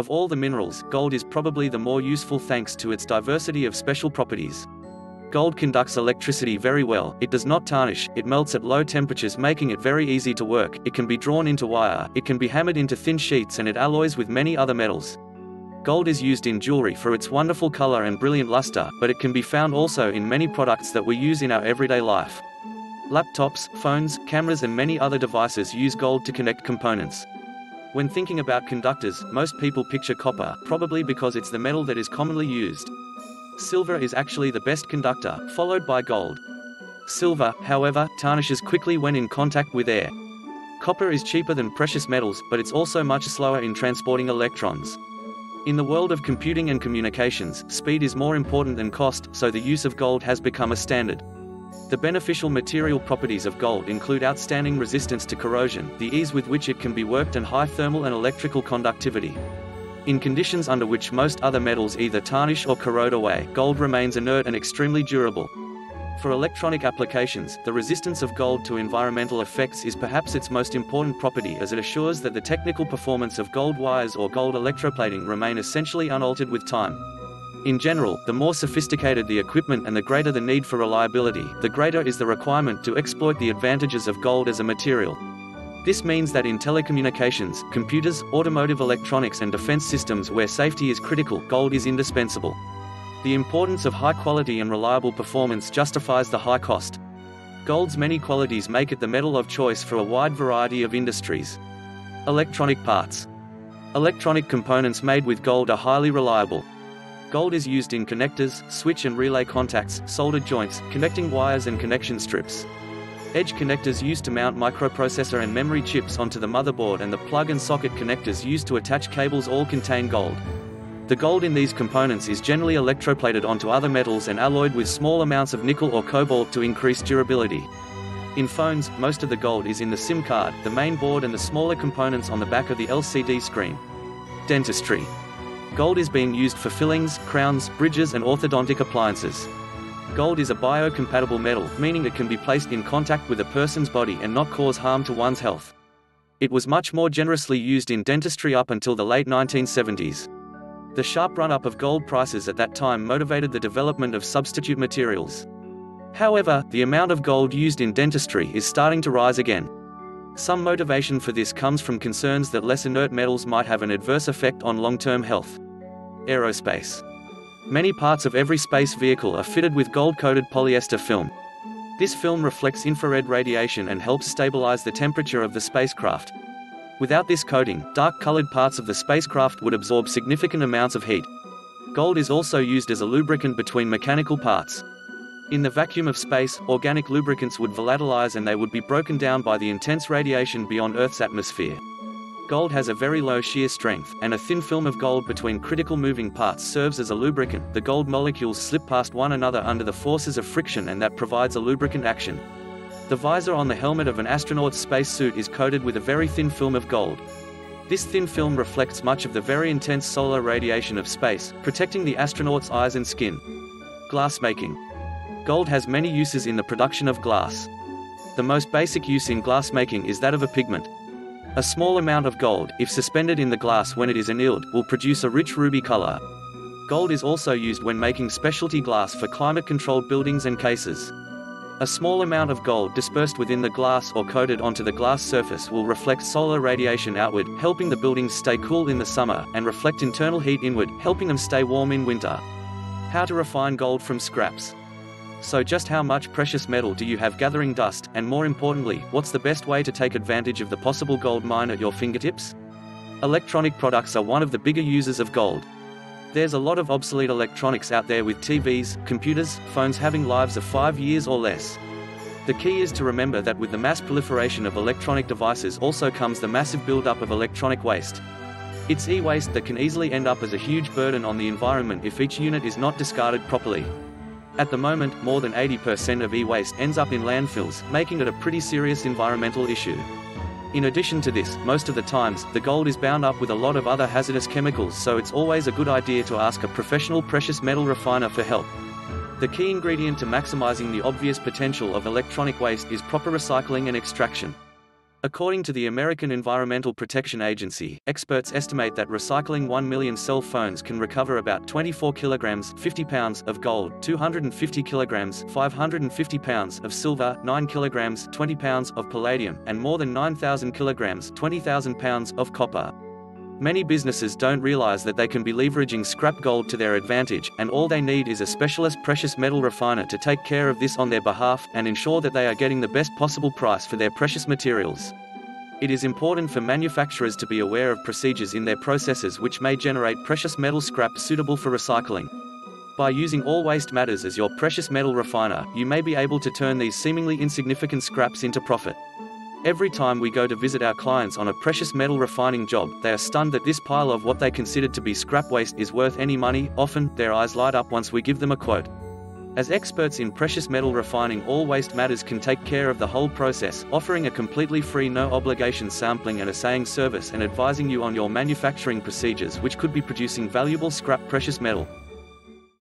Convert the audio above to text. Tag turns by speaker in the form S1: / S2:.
S1: Of all the minerals, gold is probably the more useful thanks to its diversity of special properties. Gold conducts electricity very well, it does not tarnish, it melts at low temperatures making it very easy to work, it can be drawn into wire, it can be hammered into thin sheets and it alloys with many other metals. Gold is used in jewelry for its wonderful color and brilliant luster, but it can be found also in many products that we use in our everyday life. Laptops, phones, cameras and many other devices use gold to connect components. When thinking about conductors, most people picture copper, probably because it's the metal that is commonly used. Silver is actually the best conductor, followed by gold. Silver, however, tarnishes quickly when in contact with air. Copper is cheaper than precious metals, but it's also much slower in transporting electrons. In the world of computing and communications, speed is more important than cost, so the use of gold has become a standard. The beneficial material properties of gold include outstanding resistance to corrosion, the ease with which it can be worked and high thermal and electrical conductivity. In conditions under which most other metals either tarnish or corrode away, gold remains inert and extremely durable. For electronic applications, the resistance of gold to environmental effects is perhaps its most important property as it assures that the technical performance of gold wires or gold electroplating remain essentially unaltered with time. In general, the more sophisticated the equipment and the greater the need for reliability, the greater is the requirement to exploit the advantages of gold as a material. This means that in telecommunications, computers, automotive electronics and defense systems where safety is critical, gold is indispensable. The importance of high quality and reliable performance justifies the high cost. Gold's many qualities make it the metal of choice for a wide variety of industries. Electronic parts. Electronic components made with gold are highly reliable. Gold is used in connectors, switch and relay contacts, soldered joints, connecting wires and connection strips. Edge connectors used to mount microprocessor and memory chips onto the motherboard and the plug and socket connectors used to attach cables all contain gold. The gold in these components is generally electroplated onto other metals and alloyed with small amounts of nickel or cobalt to increase durability. In phones, most of the gold is in the SIM card, the main board and the smaller components on the back of the LCD screen. Dentistry. Gold is being used for fillings, crowns, bridges and orthodontic appliances. Gold is a biocompatible metal, meaning it can be placed in contact with a person's body and not cause harm to one's health. It was much more generously used in dentistry up until the late 1970s. The sharp run-up of gold prices at that time motivated the development of substitute materials. However, the amount of gold used in dentistry is starting to rise again. Some motivation for this comes from concerns that less inert metals might have an adverse effect on long-term health. Aerospace. Many parts of every space vehicle are fitted with gold-coated polyester film. This film reflects infrared radiation and helps stabilize the temperature of the spacecraft. Without this coating, dark-colored parts of the spacecraft would absorb significant amounts of heat. Gold is also used as a lubricant between mechanical parts. In the vacuum of space, organic lubricants would volatilize and they would be broken down by the intense radiation beyond Earth's atmosphere. Gold has a very low shear strength, and a thin film of gold between critical moving parts serves as a lubricant. The gold molecules slip past one another under the forces of friction and that provides a lubricant action. The visor on the helmet of an astronaut's spacesuit is coated with a very thin film of gold. This thin film reflects much of the very intense solar radiation of space, protecting the astronaut's eyes and skin. Glassmaking. Gold has many uses in the production of glass. The most basic use in glassmaking is that of a pigment. A small amount of gold, if suspended in the glass when it is annealed, will produce a rich ruby color. Gold is also used when making specialty glass for climate-controlled buildings and cases. A small amount of gold dispersed within the glass or coated onto the glass surface will reflect solar radiation outward, helping the buildings stay cool in the summer, and reflect internal heat inward, helping them stay warm in winter. How to refine gold from scraps. So just how much precious metal do you have gathering dust, and more importantly, what's the best way to take advantage of the possible gold mine at your fingertips? Electronic products are one of the bigger users of gold. There's a lot of obsolete electronics out there with TVs, computers, phones having lives of 5 years or less. The key is to remember that with the mass proliferation of electronic devices also comes the massive buildup of electronic waste. It's e-waste that can easily end up as a huge burden on the environment if each unit is not discarded properly. At the moment, more than 80% of e-waste ends up in landfills, making it a pretty serious environmental issue. In addition to this, most of the times, the gold is bound up with a lot of other hazardous chemicals so it's always a good idea to ask a professional precious metal refiner for help. The key ingredient to maximizing the obvious potential of electronic waste is proper recycling and extraction. According to the American Environmental Protection Agency, experts estimate that recycling 1 million cell phones can recover about 24 kilograms 50 pounds of gold, 250 kilograms 550 pounds of silver, 9 kilograms 20 pounds of palladium, and more than 9,000 kilograms 20,000 pounds of copper. Many businesses don't realize that they can be leveraging scrap gold to their advantage, and all they need is a specialist precious metal refiner to take care of this on their behalf, and ensure that they are getting the best possible price for their precious materials. It is important for manufacturers to be aware of procedures in their processes which may generate precious metal scrap suitable for recycling. By using all waste matters as your precious metal refiner, you may be able to turn these seemingly insignificant scraps into profit. Every time we go to visit our clients on a precious metal refining job, they are stunned that this pile of what they considered to be scrap waste is worth any money, often, their eyes light up once we give them a quote. As experts in precious metal refining all waste matters can take care of the whole process, offering a completely free no-obligation sampling and assaying service and advising you on your manufacturing procedures which could be producing valuable scrap precious metal.